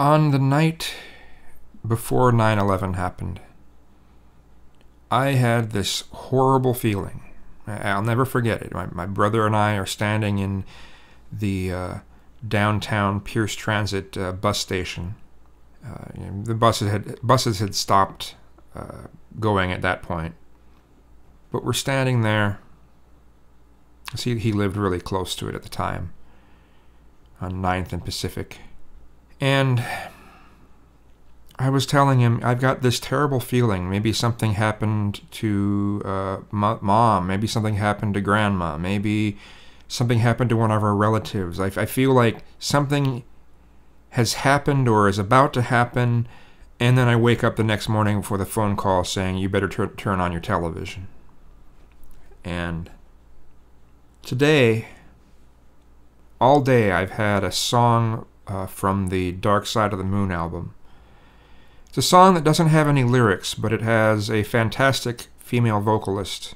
On the night before 9 11 happened, I had this horrible feeling. I'll never forget it. My, my brother and I are standing in the uh, downtown Pierce Transit uh, bus station. Uh, the buses had buses had stopped uh, going at that point, but we're standing there. See, he lived really close to it at the time, on 9th and Pacific, and I was telling him I've got this terrible feeling. Maybe something happened to uh, mom. Maybe something happened to grandma. Maybe something happened to one of our relatives. I, I feel like something has happened or is about to happen, and then I wake up the next morning for the phone call saying, You better tur- turn on your television. And today, all day, I've had a song uh, from the Dark Side of the Moon album. It's a song that doesn't have any lyrics, but it has a fantastic female vocalist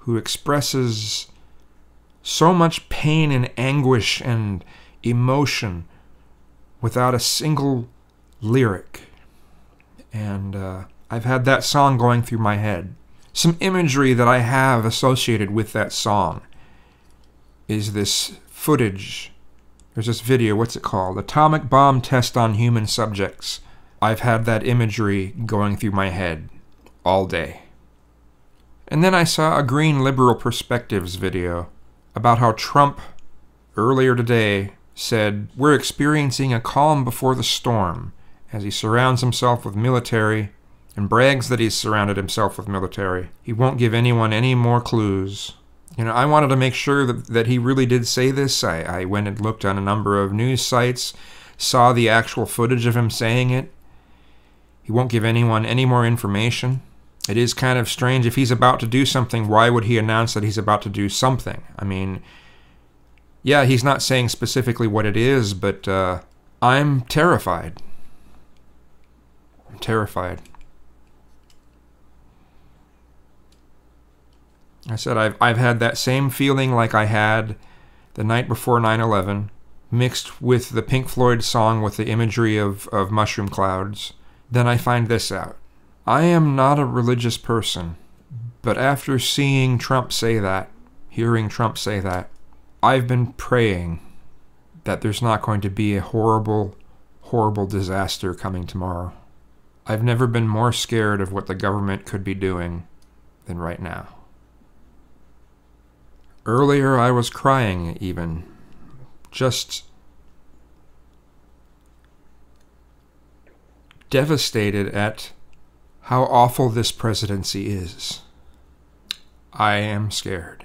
who expresses so much pain and anguish and emotion without a single lyric. And uh, I've had that song going through my head. Some imagery that I have associated with that song is this footage. There's this video, what's it called? Atomic Bomb Test on Human Subjects. I've had that imagery going through my head all day. And then I saw a Green Liberal Perspectives video about how Trump earlier today said, We're experiencing a calm before the storm as he surrounds himself with military and brags that he's surrounded himself with military. He won't give anyone any more clues. You know, I wanted to make sure that, that he really did say this. I, I went and looked on a number of news sites, saw the actual footage of him saying it. He won't give anyone any more information. It is kind of strange. If he's about to do something, why would he announce that he's about to do something? I mean, yeah, he's not saying specifically what it is, but uh, I'm terrified. I'm terrified. I said I've, I've had that same feeling like I had the night before 9 11, mixed with the Pink Floyd song with the imagery of, of mushroom clouds. Then I find this out. I am not a religious person, but after seeing Trump say that, hearing Trump say that, I've been praying that there's not going to be a horrible, horrible disaster coming tomorrow. I've never been more scared of what the government could be doing than right now. Earlier, I was crying, even. Just devastated at how awful this presidency is. I am scared.